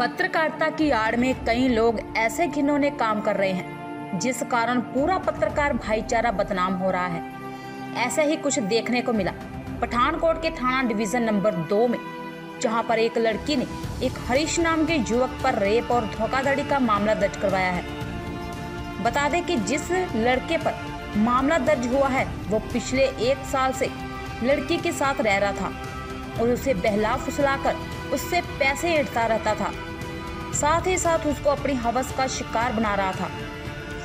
पत्रकारिता की आड़ में कई लोग ऐसे घिनौने काम कर रहे हैं, जिस कारण पूरा पत्रकार भाईचारा बदनाम हो रहा है। ऐसा ही कुछ देखने को मिला। पठानकोट के थाना डिवीज़न नंबर दो में, जहाँ पर एक लड़की ने एक हरीश नाम के युवक पर रेप और धोखाधड़ी का मामला दर्ज करवाया है। बता दें कि जिस लड़के पर मामला दर्ज हुआ है, वो पिछले एक साल से लड़की के साथ रह रहा था और उसे बहला फुसलाकर उससे पैसे ऐंठता रहता था। साथ ही साथ उसको अपनी हवस का शिकार बना रहा था।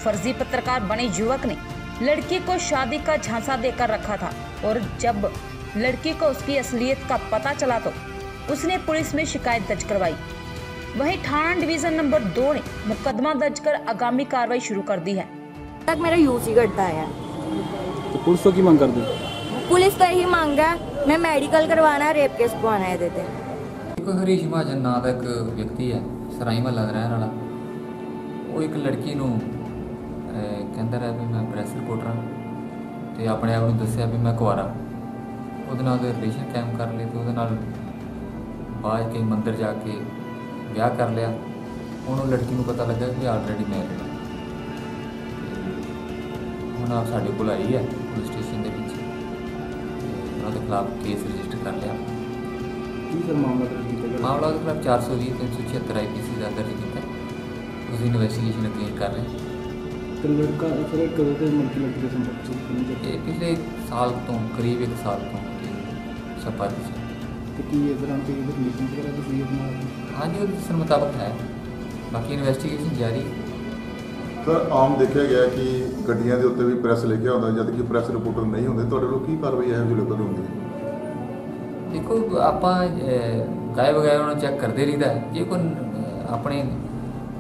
फर्जी पत्रकार बने युवक ने लड़की को शादी का झांसा देकर रखा था और जब लड़की को उसकी असलियत का पता चला तो उसने पुलिस में शिकायत दर्ज करवाई। वहीं थाना डिवीज़न नंबर दो ने मुकदमा दर्ज कर आगामी कार्रवाई शुरू कर दी है। तक मेरा यूज़ ही करता है तो पुलिस तो की मांग कर दी? पुलिस तो यही मांग है मैं मेडिकल करवाना रेप केस पवाना है देते ਇੱਕ ਹਰੀਸ਼ ਮਹਾਜਨ ਨਾਂ ਦਾ ਇੱਕ ਵਿਅਕਤੀ ਹੈ, ਸਰਾਈ ਮਹੱਲਾ ਦਾ ਰਹਿਣ ਵਾਲਾ। ਉਹ ਇੱਕ ਲੜਕੀ ਨੂੰ ਕਹਿੰਦਾ ਰਿਹਾ ਵੀ ਮੈਂ ਪ੍ਰੈਸ ਰਿਪੋਰਟਰ ਹਾਂ ਤੇ ਆਪਣੇ ਆਪ ਨੂੰ ਦੱਸਿਆ ਵੀ ਮੈਂ ਕੁਆਰਾ ਉਹਦੇ ਨਾਲ ਉਹਦੇ ਰਿਲੇਸ਼ਨ ਕਾਇਮ ਕਰ ਲਈ ਤੇ ਉਹਦੇ ਨਾਲ ਬਾਅਦ ਕੇ ਮੰਦਰ ਜਾ ਕੇ ਵਿਆਹ ਕਰ ਲਿਆ। ਉਹਨੂੰ ਉਹ ਲੜਕੀ ਨੂੰ ਪਤਾ ਲੱਗਾ ਕਿ ਆਲਰੇਡੀ ਮੈਰਿਡ ਹੈ। ਹੁਣ ਆਪ ਸਾਡੇ ਕੋਲ ਆਈ ਹੈ, ਪੁਲਿਸ ਸਟੇਸ਼ਨ ਦੇ ਵਿੱਚ। ਤੇ ਉਹਨਾਂ ਦੇ ਖਿਲਾਫ ਕੇਸ ਰਜਿਸਟਰ ਕਰ ਲਿਆ। ਕੀ ਸਰ ਮਾਮਲਾ ਦਰਜ ਕੀਤਾ ਗਿਆ ਮਾਮਲਾ ਉਹਦੇ ਖਿਲਾਫ 420 376 ਆਈਪੀਸੀ ਦਾ ਦਰਜ ਕੀਤਾ ਉਸ ਦੀ ਇਨਵੈਸਟੀਗੇਸ਼ਨ ਅੱਗੇ ਕਰ ਰਹੇ ਹਾਂ। ਤੇ ਲੜਕਾ ਸਰ ਇਹ ਕਦੋਂ ਤੇ ਮਲਕੀ ਲੜਕੀ ਦੇ ਸੰਪਰਕ ਚ ਕਿੰਨੀ ਜਗ੍ਹਾ ਇਹ ਪਿਛਲੇ ਸਾਲ ਤੋਂ ਕਰੀਬ ਇੱਕ ਸਾਲ ਤੋਂ ਸਪਾਰੀ ਸੀ ਤੇ ਕੀ ਇਸ ਦੌਰਾਨ ਕੋਈ ਰਿਲੇਸ਼ਨ ਵਗੈਰਾ ਵੀ ਸੀ ਆਪਣਾ ਹਾਂਜੀ ਉਹਦੇ ਦੱਸਣ ਮੁਤਾਬਕ ਹੈ ਬਾਕੀ ਇਨਵੈਸਟੀਗੇਸ਼ਨ ਜਾਰੀ ਹੈ। ਸਰ ਆਮ ਦੇਖਿਆ ਗਿਆ ਕਿ ਗੱਡੀਆਂ ਦੇ ਉੱਤੇ ਵੀ ਪ੍ਰੈਸ ਲਿਖਿਆ ਹੁੰਦਾ ਜਦ ਕਿ ਪ੍ਰੈਸ ਰਿਪੋਰਟਰ ਨਹੀਂ ਹੁੰਦੇ ਤੁਹਾਡੇ ਲੋਕ ਕੀ ਕਾਰਵਾਈ ਇਹੋ ਜਿਹੇ ਲੋਕਾਂ ਦੀ ਹੁੰਦੀ ਹੈ ਦੇਖੋ ਆਪਾਂ ਗਾਇਬ ਵਗੈਰਾ ਨੂੰ ਚੈੱਕ ਕਰਦੇ ਰਹੀਦਾ। ਜੇ ਕੋਈ ਆਪਣੇ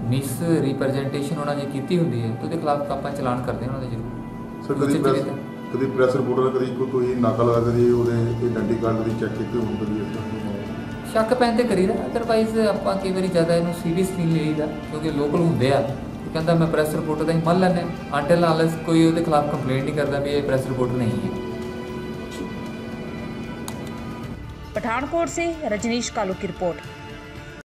ਮਿਸ ਰਿਪਰੈਜ਼ੈਂਟੇਸ਼ਨ ਉਹਨਾਂ ਨੇ ਕੀਤੀ ਹੁੰਦੀ ਹੈ ਤਾਂ ਉਹਦੇ ਖਿਲਾਫ ਆਪਾਂ ਚਲਾਨ ਕਰਦੇ ਹਾਂ ਉਹਨਾਂ ਦੇ ਜ਼ਰੂਰ। ਸਰ ਉਸ ਕਦੀ ਚ ਪ੍ਰੈਸ ਜਿਹੜੇ- ਕਦੀ ਪ੍ਰੈਸ ਰਿਪੋਰਟਰ ਕਦੀ ਕੋਈ ਕੋਈ ਨਾਕਾ ਲਗਾ ਕਦੀ ਉਹਦੇ ਆਇਡੈਂਟੀ ਕਾਰਡ ਕਦੀ ਚੈੱਕ ਕੀਤੇ ਹੋਣ ਕਦੀ ਇਸ ਤਰ੍ਹਾਂ ਦੀ? ਹੋਣ। ਸ਼ੱਕ ਪੈਣ ਤੇ ਕਰੀਦਾ। ਅਦਰਵਾਈਜ਼ ਆਪਾਂ ਕਈ ਵਾਰੀ ਜ਼ਿਆਦਾ ਇਹਨੂੰ ਸੀਰੀਅਸ ਨਹੀਂ ਲਈਦਾ ਕਿਉਂਕਿ ਲੋਕਲ ਹੁੰਦੇ ਆ। ਕਹਿੰਦਾ ਮੈਂ ਪ੍ਰੈਸ ਰਿਪੋਰਟਰ ਦਾ ਹੀ ਮੰਨ ਲੈਂਦੇ ਅੰਟਿਲ ਨਾਲਸ ਕੋਈ ਉਹਦੇ ਖਿਲਾਫ ਕੰਪਲੇਂਟ ਨਹੀਂ ਕਰਦਾ ਵੀ ਇਹ ਪ੍ਰੈਸ ਰਿਪੋਰਟਰ ਨਹੀਂ ਹੈ। पठानकोट से रजनीश कालू की रिपोर्ट।